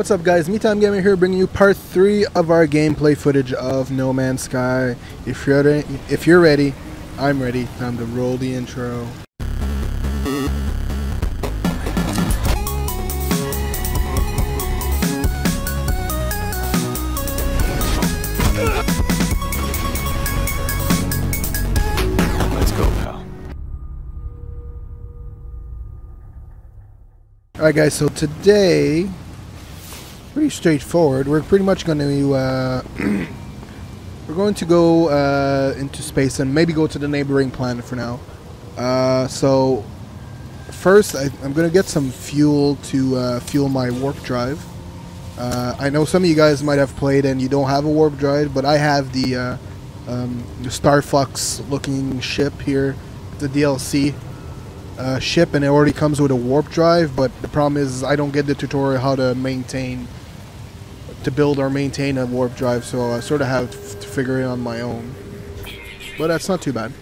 What's up guys, Me Time Gamer here bringing you part 3 of our gameplay footage of No Man's Sky. If you're ready, if you're ready, I'm ready. Time to roll the intro. Let's go, pal. Alright guys, so today, pretty straightforward. We're pretty much going to, uh, we're going to go uh, into space and maybe go to the neighboring planet for now. Uh, so, first I, I'm going to get some fuel to uh, fuel my warp drive. Uh, I know some of you guys might have played and you don't have a warp drive, but I have the, uh, um, Star Fox looking ship here, the DLC ship and it already comes with a warp drive but the problem is I don't get the tutorial how to maintain to build or maintain a warp drive so I sort of have to figure it on my own but that's not too bad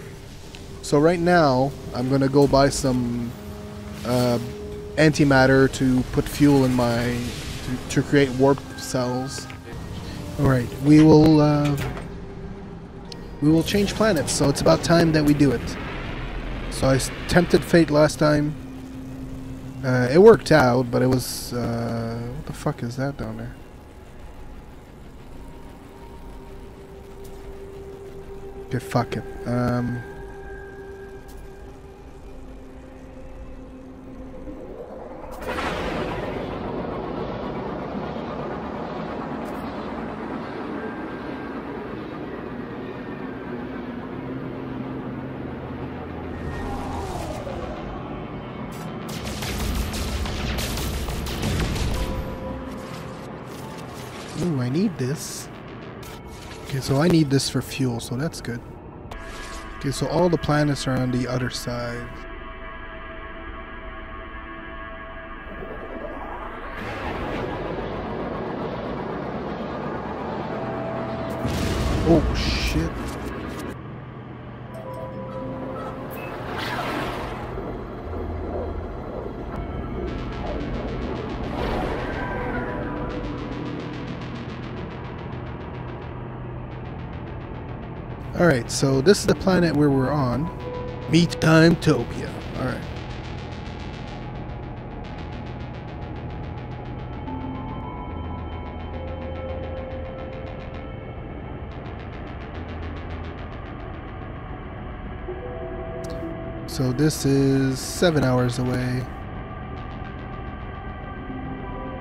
so right now I'm gonna go buy some uh, antimatter to put fuel in my to, to create warp cells alright we will uh, we will change planets so it's about time that we do it so I tempted fate last time. Uh, it worked out, but it was uh, what the fuck is that down there? Okay, fuck it. Um, I need this. Okay, so I need this for fuel, so that's good. Okay, so all the planets are on the other side. Oh shit. Alright, so this is the planet where we're on. Meet Time Topia. Alright. So this is seven hours away.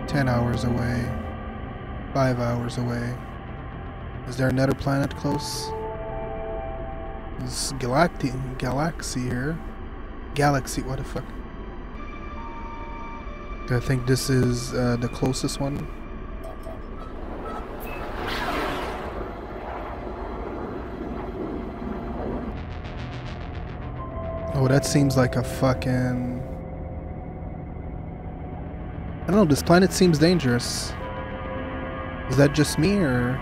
Ten hours away. Five hours away. Is there another planet close? This galacti galaxy here. Galaxy, what the fuck? I think this is uh, the closest one. Oh, that seems like a fucking. I don't know, this planet seems dangerous. Is that just me or.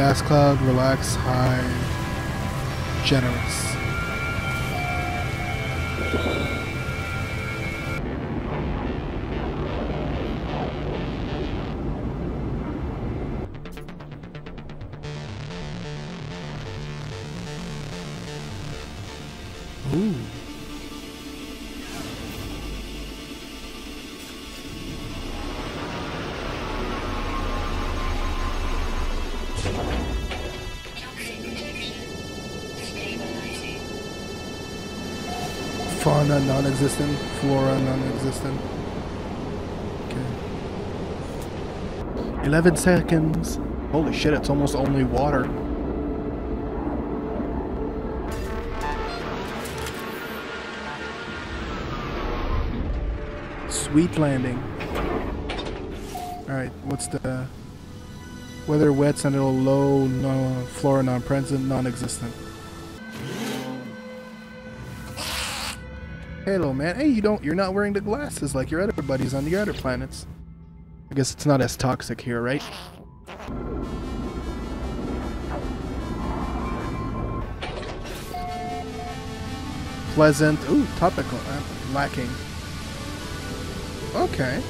Gas cloud, relax, high, generous. Ooh. Fauna non-existent, flora non-existent. Okay. 11 seconds. Holy shit, it's almost only water. Sweet landing. Alright, what's the... Weather wet, sentinel low, no, flora non-present, non-existent. Hello, man. Hey, you don't. You're not wearing the glasses like your other buddies on the other planets. I guess it's not as toxic here, right? Pleasant. Ooh, topical. Lacking. Okay.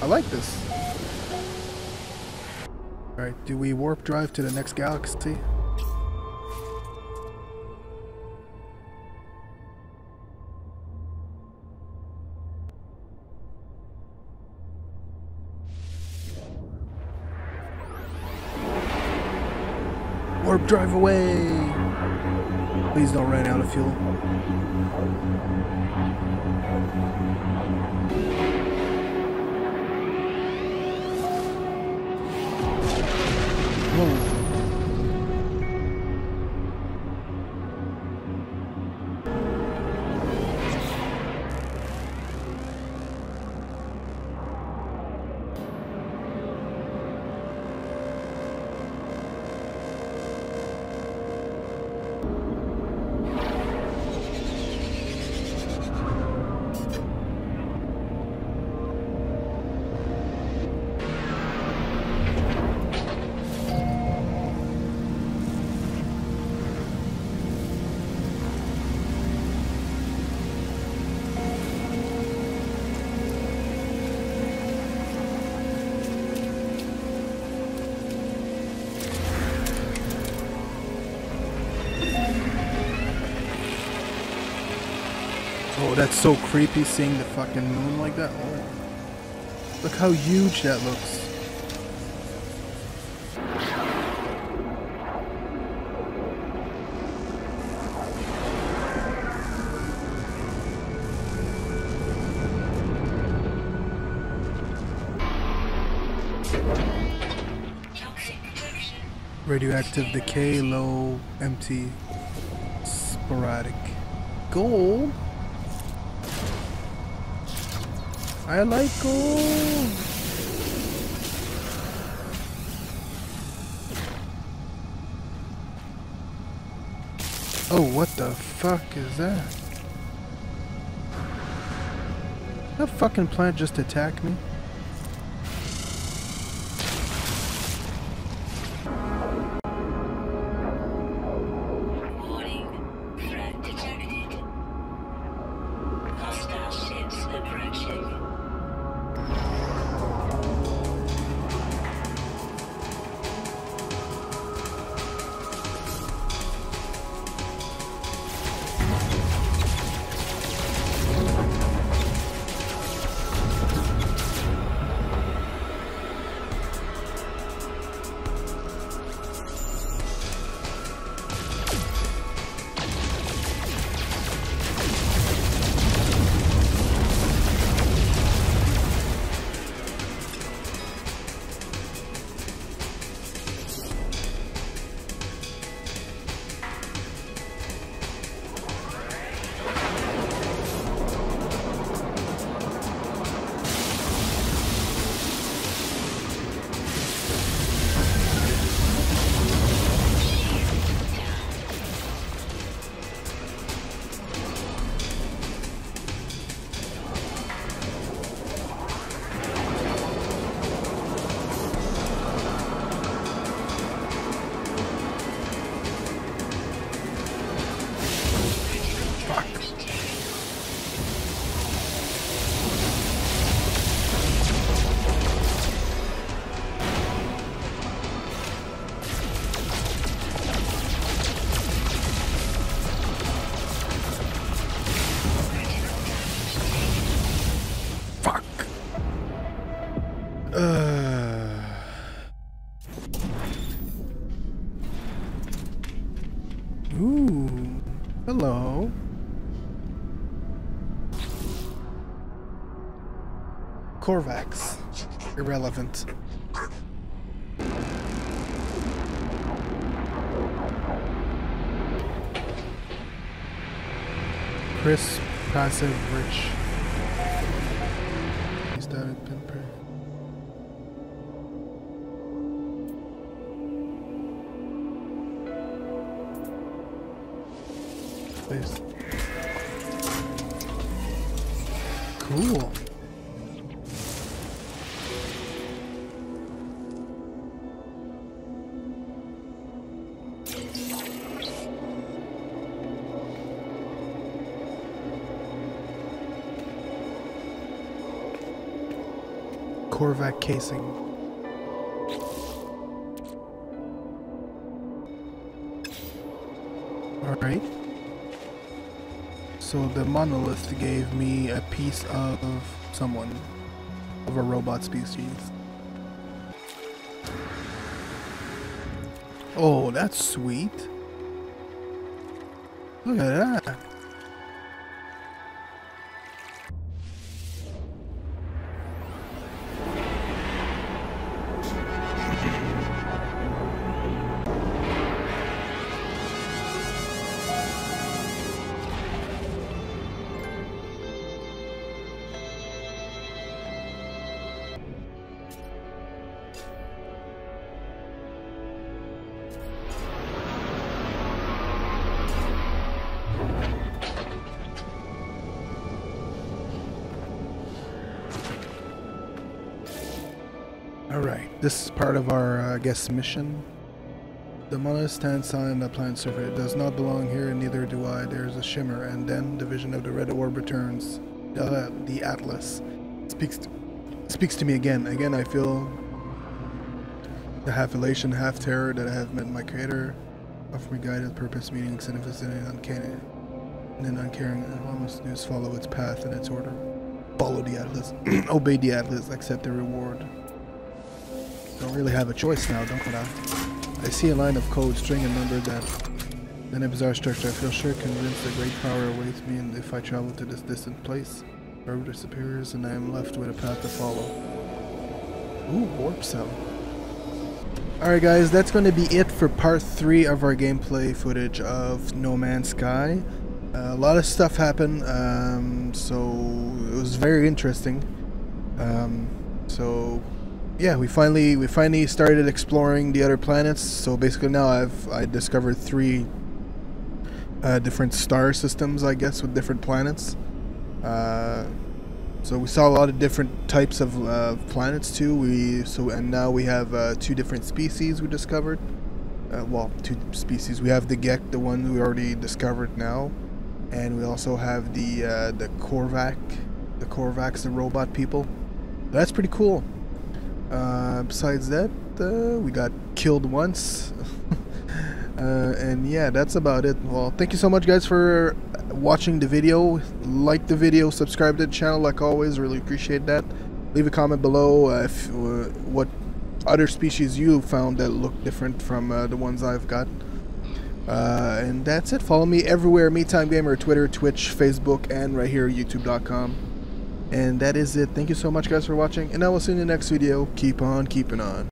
I like this. Alright, do we warp drive to the next galaxy? Drive away! Please don't run out of fuel. Oh, that's so creepy seeing the fucking moon like that. Oh. Look how huge that looks. Radioactive decay, low, empty, sporadic. Gold? I like gold. Oh, what the fuck is that? That fucking plant just attacked me. Korvax. Irrelevant. Chris Passive Rich. Korvax casing. Alright. So the monolith gave me a piece of someone, of a robot species. Oh, that's sweet. Look at that. This is part of our, uh, mission. The monolith stands on the planet's surface. It does not belong here, and neither do I. There is a shimmer, and then the vision of the red orb returns. Uh, the Atlas speaks to, speaks to me again. Again, I feel the half elation, half terror that I have met my creator. Offer me guidance, purpose, meaning, significance, and uncanny. And then uncaring, all I do follow its path and its order. Follow the Atlas. Obey the Atlas, accept the reward. Don't really have a choice now, don't I? I see a line of code, string and number that then a bizarre structure. I feel sure convinced that great power awaits me and if I travel to this distant place, road disappears and I am left with a path to follow. Ooh, warp cell. Alright guys, that's going to be it for part 3 of our gameplay footage of No Man's Sky. Uh, a lot of stuff happened, um, so it was very interesting. Um, so yeah, we finally we finally started exploring the other planets. So basically now I've I discovered three uh, different star systems, I guess, with different planets. Uh, so we saw a lot of different types of uh, planets too. We so and now we have uh, two different species we discovered. Uh, well, two species. We have the Gek, the one we already discovered now, and we also have the uh, the Korvac, the Korvax, the robot people. That's pretty cool. Uh, besides that, uh, we got killed once. uh, and yeah, that's about it. Well, thank you so much, guys, for watching the video. Like the video, subscribe to the channel, like always. Really appreciate that. Leave a comment below if, uh, what other species you found that look different from uh, the ones I've got. and that's it. Follow me everywhere: MeTime Gamer, Twitter, Twitch, Facebook, and right here, YouTube.com. And that is it. Thank you so much guys for watching, and I will see you in the next video. Keep on keeping on.